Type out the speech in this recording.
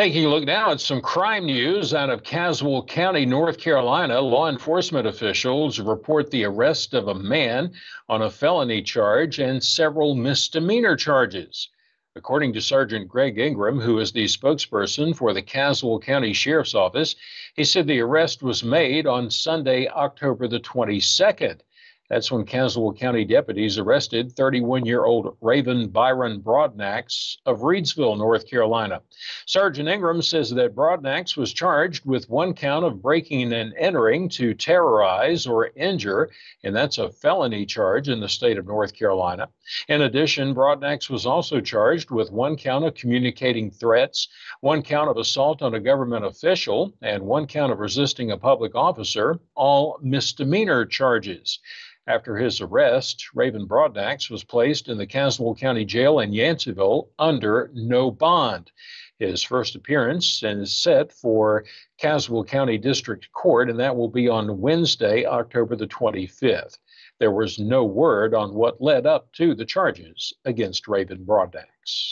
Taking a look now at some crime news out of Caswell County, North Carolina. Law enforcement officials report the arrest of a man on a felony charge and several misdemeanor charges. According to Sergeant Greg Ingram, who is the spokesperson for the Caswell County Sheriff's Office, he said the arrest was made on Sunday, October the 22nd. That's when Caswell County deputies arrested 31 year old Raven Byron Broadnax of Reidsville, North Carolina. Sergeant Ingram says that Broadnax was charged with one count of breaking and entering to terrorize or injure, and that's a felony charge in the state of North Carolina. In addition, Broadnax was also charged with one count of communicating threats, one count of assault on a government official, and one count of resisting a public officer, all misdemeanor charges. After his arrest, Raven Broadnax was placed in the Caswell County Jail in Yanceyville under no bond. His first appearance is set for Caswell County District Court, and that will be on Wednesday, October the 25th. There was no word on what led up to the charges against Raven Broadnax.